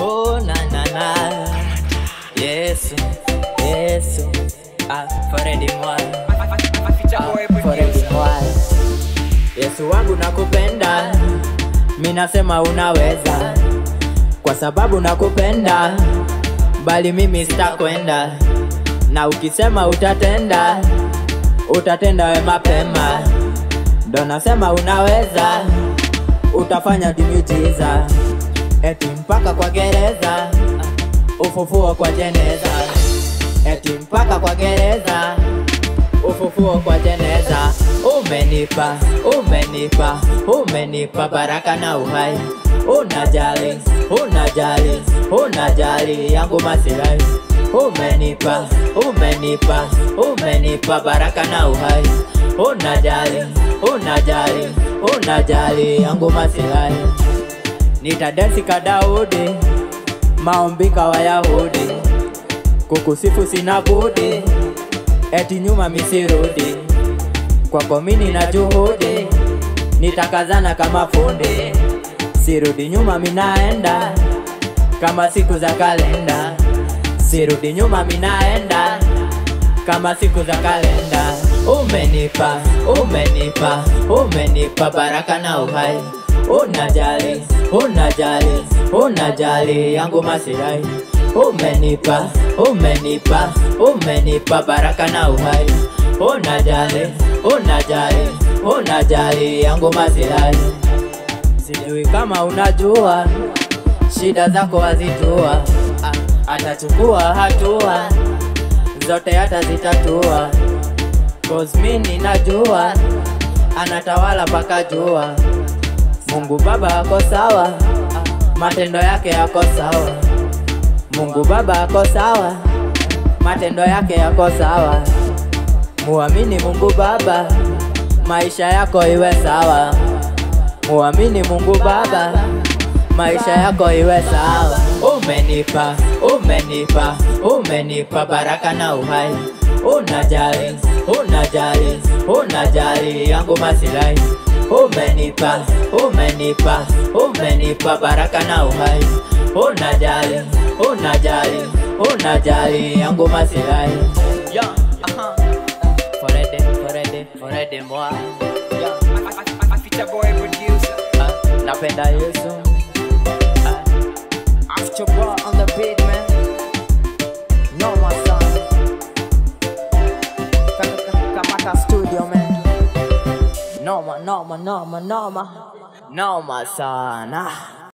Oh na na? Na Yesu Yesu Ah Ah Yesu wangu nakupenda Mi nasema unaweza. Kwa sababu nakupenda Bali mimi sitakwenda. Na ukisema utatenda Utatenda we mapema. Ndo nasema unaweza Utafanya dimiujiza Eti mpaka kwa gereza. Ufufuo kwa jeneza. Eti mpaka kwa gereza. Ufufuo kwa jeneza. Umenipa, umenipa, umenipa baraka na uhai. Unajali, unajali, unajali yangu masilahi Umenipa, umenipa, umenipa baraka na uhai. Unajali, unajali, unajali yangu masilahi Nitadensi ka Daudi, maombi ka Wayahudi, kukusifu sina budi, eti nyuma misirudi, kwako mini na juhudi, nitakazana kama fundi, sirudi nyuma minaenda, kama siku za kalenda, sirudi nyuma minaenda, kama siku za kalenda. Umenipa, umenipa, umenipa baraka na uhai Unajali, unajali, unajali yangu masirai Umenipa, umenipa, umenipa baraka na uhai Unajali, unajali, unajali yangu masirai. Sijui kama unajua shida zako wazitua, atachukua hatua zote atazitatua, cause mi ninajua anatawala mpaka jua. Mungu Baba ako sawa, matendo yake yako sawa. Mungu Baba ako sawa, matendo yake yako sawa. Muamini Mungu Baba, maisha yako iwe sawa. Muamini Mungu Baba, maisha yako iwe sawa. Umenipa, umenipa, umenipa baraka na uhai. Unajali, unajali, unajali yangu masilahi. Umenipa, umenipa, umenipa baraka na uhai. Unajali, unajali, unajali yangu masilahi. Yeah. Forede, forede, forede mwa. Yeah. After boy producer. Ah, napenda Yesu. uh, After boy on Noma, Noma, Noma, Noma, Noma, Noma, Noma, Noma, Noma, Noma, Noma, Noma, Noma, Noma, Noma, Noma,